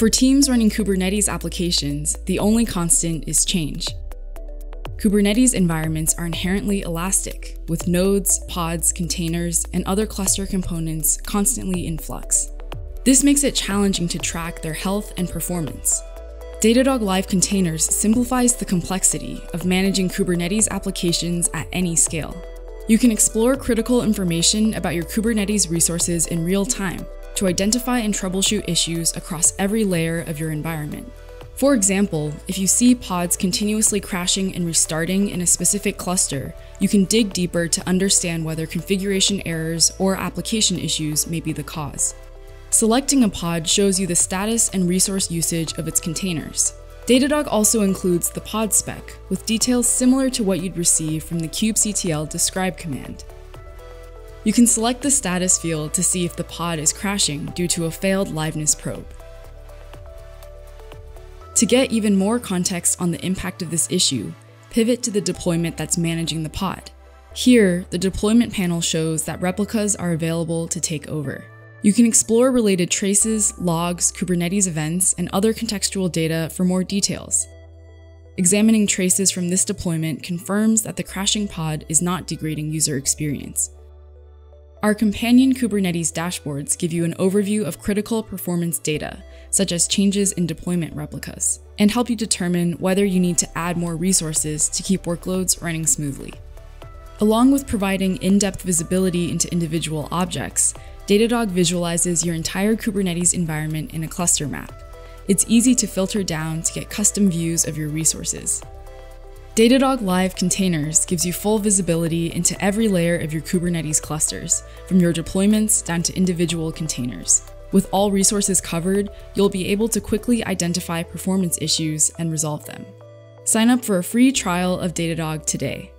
For teams running Kubernetes applications, the only constant is change. Kubernetes environments are inherently elastic, with nodes, pods, containers, and other cluster components constantly in flux. This makes it challenging to track their health and performance. Datadog Live Containers simplifies the complexity of managing Kubernetes applications at any scale. You can explore critical information about your Kubernetes resources in real time to identify and troubleshoot issues across every layer of your environment. For example, if you see pods continuously crashing and restarting in a specific cluster, you can dig deeper to understand whether configuration errors or application issues may be the cause. Selecting a pod shows you the status and resource usage of its containers. Datadog also includes the pod spec, with details similar to what you'd receive from the kubectl describe command. You can select the status field to see if the pod is crashing due to a failed liveness probe. To get even more context on the impact of this issue, pivot to the deployment that's managing the pod. Here, the deployment panel shows that replicas are available to take over. You can explore related traces, logs, Kubernetes events, and other contextual data for more details. Examining traces from this deployment confirms that the crashing pod is not degrading user experience. Our companion Kubernetes dashboards give you an overview of critical performance data, such as changes in deployment replicas, and help you determine whether you need to add more resources to keep workloads running smoothly. Along with providing in-depth visibility into individual objects, Datadog visualizes your entire Kubernetes environment in a cluster map. It's easy to filter down to get custom views of your resources. Datadog Live Containers gives you full visibility into every layer of your Kubernetes clusters, from your deployments down to individual containers. With all resources covered, you'll be able to quickly identify performance issues and resolve them. Sign up for a free trial of Datadog today